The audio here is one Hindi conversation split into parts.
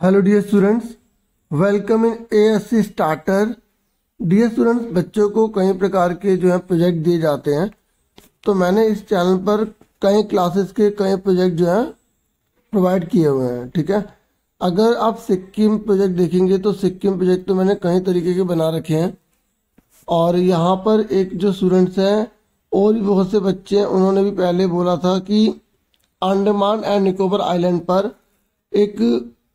Hello dear students welcome in ASC starter dear students बच्चों को कई प्रकार के जो है प्रोजेक्ट दिए जाते हैं। तो मैंने इस चैनल पर कई क्लासेस के कई प्रोजेक्ट जो हैं प्रोवाइड किए हुए हैं, ठीक है? अगर आप सिक्किम प्रोजेक्ट देखेंगे तो सिक्किम प्रोजेक्ट तो मैंने कई तरीके के बना रखे हैं। और यहाँ पर एक जो स्टूडेंट्स हैं, और भी बहुत से बच्चे हैं, उन्होंने भी पहले बोला था कि अंडमान एंड निकोबर आइलैंड पर एक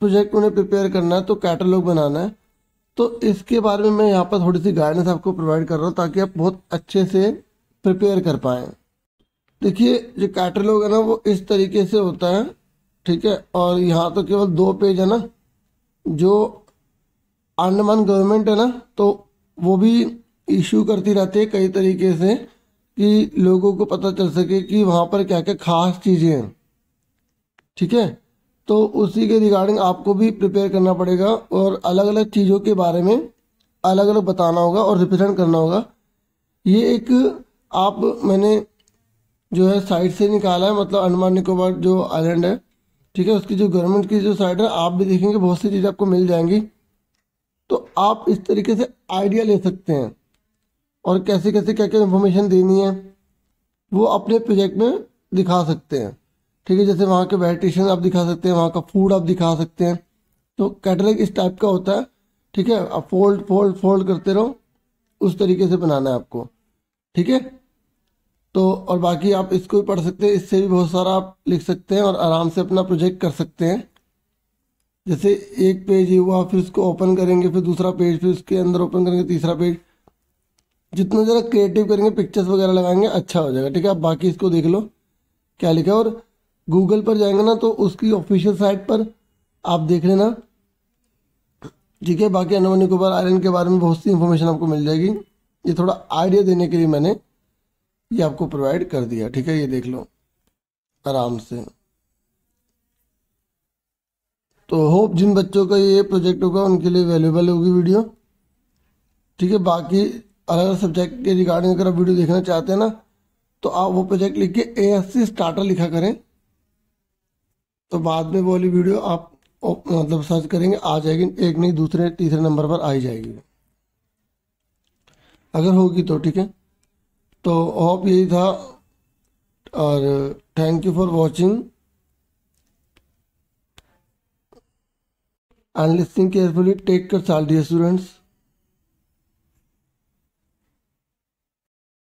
प्रोजेक्ट उन्हें प्रिपेयर करना है तो कैटलॉग बनाना है। तो इसके बारे में मैं यहाँ पर थोड़ी सी गाइडेंस आपको प्रोवाइड कर रहा हूँ, ताकि आप बहुत अच्छे से प्रिपेयर कर पाएँ। देखिए, जो कैटलॉग है ना, वो इस तरीके से होता है, ठीक है? और यहाँ तो केवल दो पेज है ना, जो अंडमान गवर्नमेंट है ना तो वो भी इशू करती रहती है कई तरीके से, कि लोगों को पता चल सके कि वहाँ पर क्या क्या खास चीज़ें हैं, ठीक है? तो उसी के रिगार्डिंग आपको भी प्रिपेयर करना पड़ेगा और अलग अलग चीज़ों के बारे में अलग अलग बताना होगा और रिप्रेजेंट करना होगा। ये एक आप मैंने जो है साइट से निकाला है मतलब अंडमान निकोबार जो आइलैंड है, ठीक है? उसकी जो गवर्नमेंट की जो साइट है, आप भी देखेंगे, बहुत सी चीज़ें आपको मिल जाएँगी। तो आप इस तरीके से आइडिया ले सकते हैं और कैसे कैसे क्या क्या इन्फॉर्मेशन देनी है, वो अपने प्रोजेक्ट में दिखा सकते हैं। ठीक है, जैसे वहाँ के वेजिटेशन आप दिखा सकते हैं, वहाँ का फ़ूड आप दिखा सकते हैं। तो कैटलॉग इस टाइप का होता है, ठीक है? आप फोल्ड फोल्ड फोल्ड करते रहो, उस तरीके से बनाना है आपको, ठीक है? तो और बाकी आप इसको भी पढ़ सकते हैं, इससे भी बहुत सारा आप लिख सकते हैं और आराम से अपना प्रोजेक्ट कर सकते हैं। जैसे एक पेज ही हुआ, फिर उसको ओपन करेंगे, फिर दूसरा पेज फिर उसके अंदर ओपन करेंगे, तीसरा पेज जितना ज़रा क्रिएटिव करेंगे पिक्चर्स वगैरह लगाएँगे अच्छा हो जाएगा, ठीक है? आप बाकी इसको देख लो, क्या लिखा और गूगल पर जाएँगे ना तो उसकी ऑफिशियल साइट पर आप देख लेना। ठीक है, बाकी अंडमान निकोबार आइलैंड के बारे में बहुत सी इन्फॉर्मेशन आपको मिल जाएगी। ये थोड़ा आइडिया देने के लिए मैंने ये आपको प्रोवाइड कर दिया। ठीक है, ये देख लो, आराम से। तो होप जिन बच्चों का ये प्रोजेक्ट होगा, उनके लिए वैल्यूबल होगी वीडियो ठीक है, बाकी अलग अलग सब्जेक्ट के रिगार्डिंग अगर आप वीडियो देखना चाहते हैं ना तो आप वो प्रोजेक्ट लिख के ए एस सी स्टार्टर लिखा करें। तो बाद में वाली वीडियो आप मतलब सर्च करेंगे, आ जाएगी, एक नहीं, दूसरे, तीसरे नंबर पर आ ही जाएगी। अगर होगी तो ठीक है? तो होप यही था, और thank you for watching and listening carefully take कर चाल डियर स्टूडेंट्स